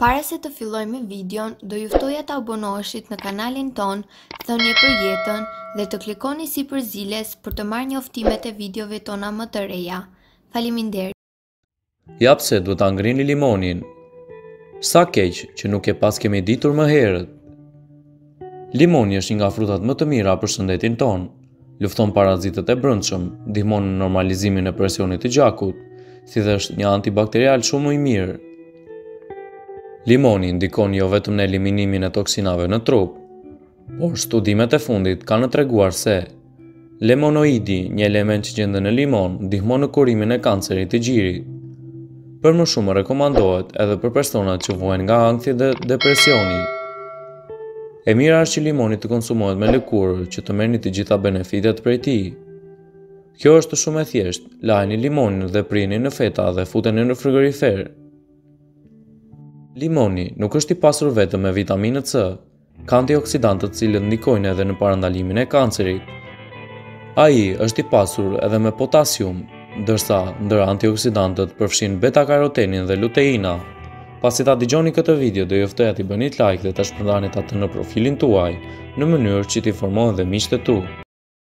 Para se të fillojmë me videon, do ju ftoja të abonoheshit në kanalin tonë, Thënie për jetën, dhe të klikoni sipër ziles për të marrë njoftimet e videove tona më të reja. Faleminderit! Ja pse duhet ta ngrini limonin. Sa keq që nuk e paskemi ditur më herët. Limoni është një nga frutat më të mira për shëndetin tonë. Lufton parazitët e brendshëm, ndihmon në normalizimin e presionit të gjakut, si dhe është një antibakterial shumë më i mirë. Limoni ndikon jo vetëm në eliminimin e toksinave në trup, por studimet e fundit kanë treguar se limonoidi, një element që gjendet në limon, ndihmon në kurimin e kancerit të gjirit. Për më shumë rekomandohet edhe për personat që vuajnë nga ankthi dhe depresioni. E mira është që limoni të konsumohet me lëkurë që të merrni të gjitha benefitet prej tij. Kjo është shumë e thjeshtë. Lajeni limonin dhe prijeni në feta dhe futeni në frigorifer. Limoni nuk është i pasur vetëm me vitaminë C, ka antioksidantë të cilët ndikojnë edhe në parandalimin e kancerit. Ai është i pasur edhe me potasium, ndërsa ndër antioksidantët përfshin beta-karotenin dhe luteina. Pasi ta dëgjoni këtë video, do ju ftoja t'i bëni like dhe ta shpërndanit atë në profilin tuaj, në mënyrë që të informohen dhe miqtë e tu.